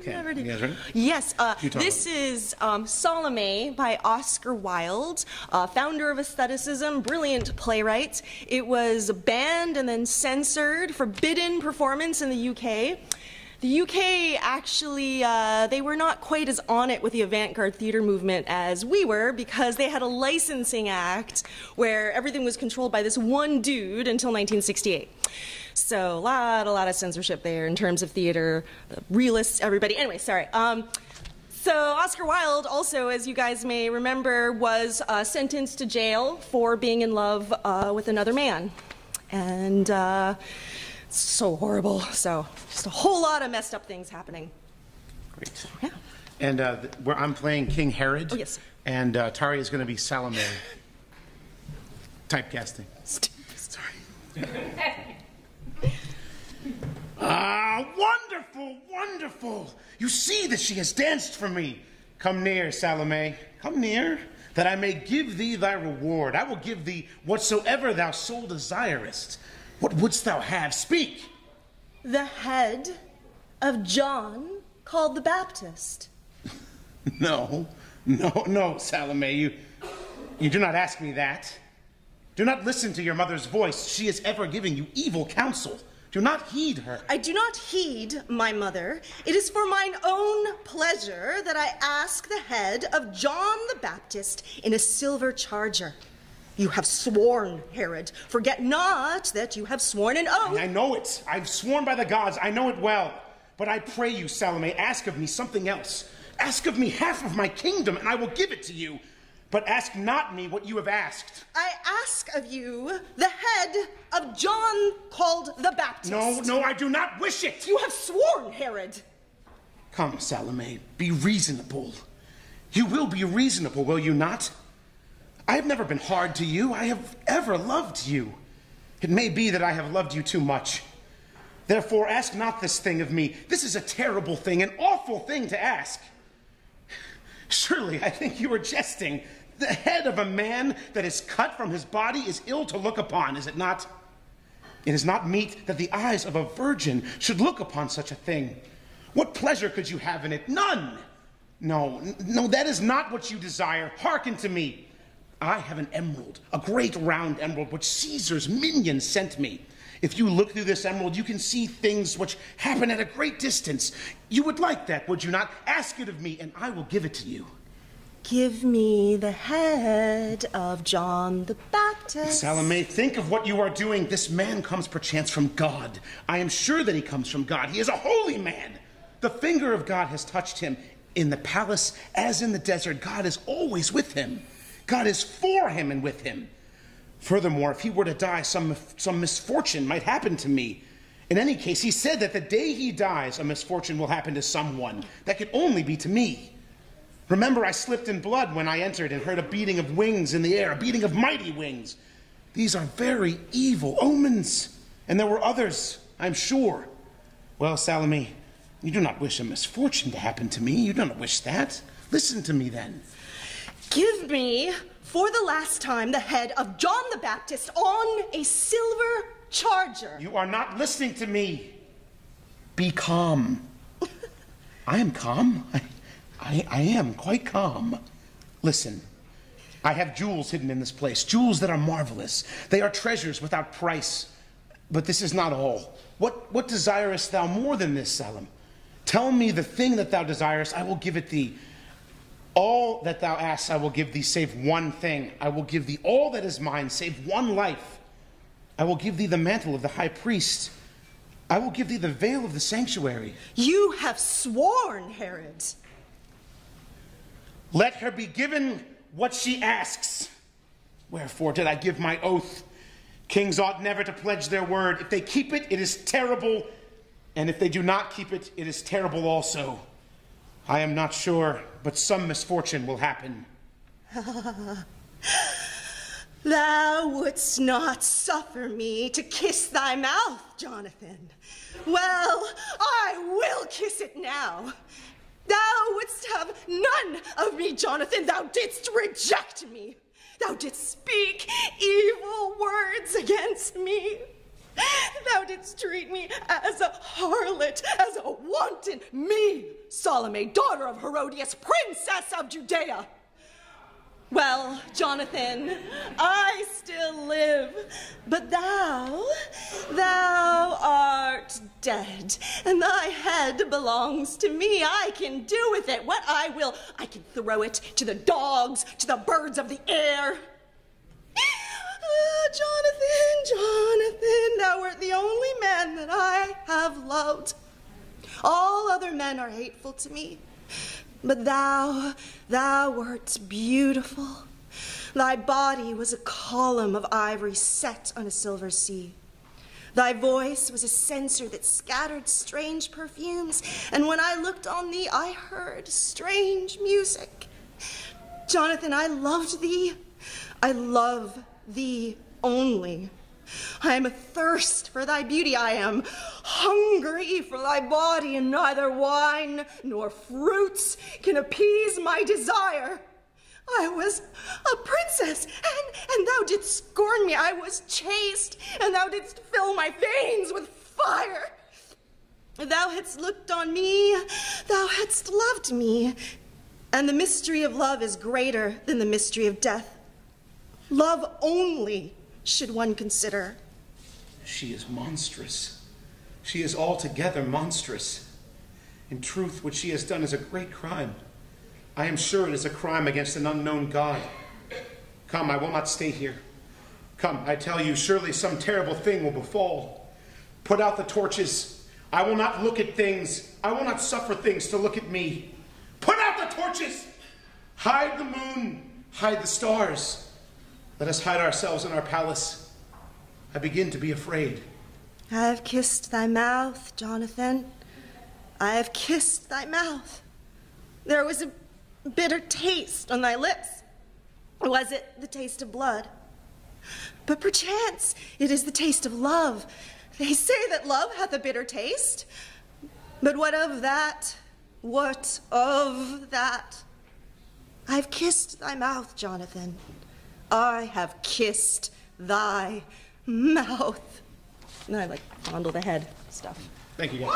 Okay, you guys ready? Yes, uh, this is um, Salome by Oscar Wilde, uh, founder of aestheticism, brilliant playwright. It was banned and then censored, forbidden performance in the UK. The UK actually, uh, they were not quite as on it with the avant-garde theater movement as we were because they had a licensing act where everything was controlled by this one dude until 1968. So a lot, a lot of censorship there in terms of theater, the realists, everybody. Anyway, sorry. Um, so Oscar Wilde, also, as you guys may remember, was uh, sentenced to jail for being in love uh, with another man, and uh, so horrible. So just a whole lot of messed up things happening. Great. Yeah. And uh, th- where I'm playing King Herod. Oh, yes. And uh, Tari is going to be Salome. Typecasting. Sorry. Ah, wonderful, wonderful. You see that she has danced for me. Come near, Salome. Come near, that I may give thee thy reward. I will give thee whatsoever thou soul desirest. What wouldst thou have? Speak. The head of John called the Baptist. No, no, no, Salome. You, you do not ask me that. Do not listen to your mother's voice. She is ever giving you evil counsel. Do not heed her. I do not heed my mother. It is for mine own pleasure that I ask the head of John the Baptist in a silver charger. You have sworn, Herod. Forget not that you have sworn an oath. I know it. I've sworn by the gods. I know it well. But I pray you, Salome, ask of me something else. Ask of me half of my kingdom, and I will give it to you. But ask not me what you have asked. I ask of you the head of John called the Baptist. No, no, I do not wish it. You have sworn, Herod. Come, Salome, be reasonable. You will be reasonable, will you not? I have never been hard to you. I have ever loved you. It may be that I have loved you too much. Therefore, ask not this thing of me. This is a terrible thing, an awful thing to ask. Surely, I think you are jesting. The head of a man that is cut from his body is ill to look upon, is it not? It is not meet that the eyes of a virgin should look upon such a thing. What pleasure could you have in it? None. No, no, that is not what you desire. Hearken to me. I have an emerald, a great round emerald, which Caesar's minion sent me. If you look through this emerald, you can see things which happen at a great distance. You would like that, would you not? Ask it of me, and I will give it to you. Give me the head of John the Baptist. Salome, think of what you are doing. This man comes perchance from God. I am sure that he comes from God. He is a holy man. The finger of God has touched him. In the palace as in the desert, God is always with him. God is for him and with him. Furthermore, if he were to die, some, some misfortune might happen to me. In any case, he said that the day he dies, a misfortune will happen to someone. That could only be to me. Remember, I slipped in blood when I entered and heard a beating of wings in the air, a beating of mighty wings. These are very evil omens. And there were others, I'm sure. Well, Salome, you do not wish a misfortune to happen to me. You do not wish that. Listen to me then. Give me, for the last time, the head of John the Baptist on a silver charger. You are not listening to me. Be calm. I am calm. I, I, I am quite calm. Listen, I have jewels hidden in this place, jewels that are marvelous. They are treasures without price. But this is not all. What, what desirest thou more than this, Salome? Tell me the thing that thou desirest, I will give it thee. All that thou ask, I will give thee, save one thing. I will give thee all that is mine, save one life. I will give thee the mantle of the high priest. I will give thee the veil of the sanctuary. You have sworn, Herod. Let her be given what she asks. Wherefore did I give my oath? Kings ought never to pledge their word. If they keep it, it is terrible. And if they do not keep it, it is terrible also. I am not sure, but some misfortune will happen. Thou wouldst not suffer me to kiss thy mouth, Jonathan. Well, I will kiss it now. Thou wouldst have none of me, Jonathan. Thou didst reject me. Thou didst speak evil words against me. Thou didst treat me as a harlot, as a wanton, me, Salome, daughter of Herodias, princess of Judea. Well, Jonathan, I still live, but thou, art dead, and thy head belongs to me. I can do with it what I will. I can throw it to the dogs, to the birds of the air. Ah, Jonathan, Jonathan, thou art the only man that I have loved. All other men are hateful to me. But thou, thou wert beautiful. Thy body was a column of ivory set on a silver sea. Thy voice was a censer that scattered strange perfumes, and when I looked on thee, I heard strange music. Jonathan, I loved thee. I love thee only. I am athirst for thy beauty. I am hungry for thy body, and neither wine nor fruits can appease my desire. I was a princess, and, and thou didst scorn me. I was chaste, and thou didst fill my veins with fire. Thou hadst looked on me, thou hadst loved me, and the mystery of love is greater than the mystery of death. Love only should one consider. She is monstrous. She is altogether monstrous. In truth, what she has done is a great crime. I am sure it is a crime against an unknown God. Come, I will not stay here. Come, I tell you, surely some terrible thing will befall. Put out the torches. I will not look at things. I will not suffer things to look at me. Put out the torches. Hide the moon. Hide the stars. Let us hide ourselves in our palace. I begin to be afraid. I have kissed thy mouth, Jonathan. I have kissed thy mouth. There was a bitter taste on thy lips. Was it the taste of blood? But perchance it is the taste of love. They say that love hath a bitter taste. But what of that? What of that? I've kissed thy mouth, Jonathan. I have kissed thy mouth. And I like fondle the head stuff. Thank you.